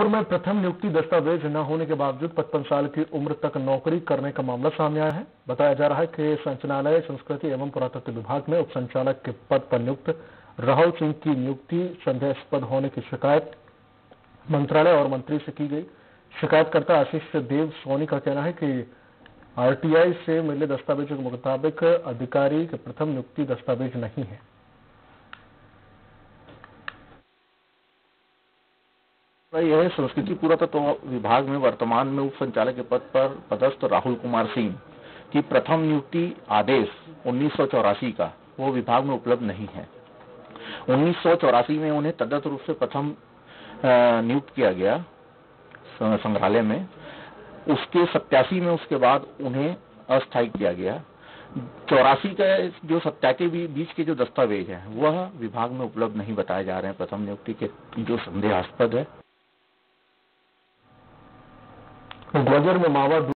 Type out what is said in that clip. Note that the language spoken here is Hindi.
जयपुर में प्रथम नियुक्ति दस्तावेज़ न होने के बावजूद पचपन साल की उम्र तक नौकरी करने का मामला सामने आया है। बताया जा रहा है कि संचालय, संस्कृति एवं पुरातत्व विभाग में उप संचालक के पद पर नियुक्त राहुल सिंह की नियुक्ति संदेहास्पद होने की शिकायत मंत्रालय और मंत्री से की गई। शिकायतकर्ता आशीष देव सोनी का कहना है कि आरटीआई से मिले दस्तावेजों के मुताबिक अधिकारी के प्रथम नियुक्ति दस्तावेज़ नहीं है। यह संस्कृति पुरातत्व विभाग में वर्तमान में उप संचालक के पद पर पदस्थ राहुल कुमार सिंह की प्रथम नियुक्ति आदेश उन्नीस सौ चौरासी का, वो विभाग में उपलब्ध नहीं है। उन्नीस सौ चौरासी में उन्हें तदत रूप से प्रथम नियुक्त किया गया संग्रहालय में। उसके सत्यासी में उसके बाद उन्हें अस्थायी किया गया। चौरासी का जो सत्या के बीच के जो दस्तावेज़ है, वह विभाग में उपलब्ध नहीं बताए जा रहे हैं। प्रथम नियुक्ति के जो संदेहास्पद है। ग्वालियर में मावा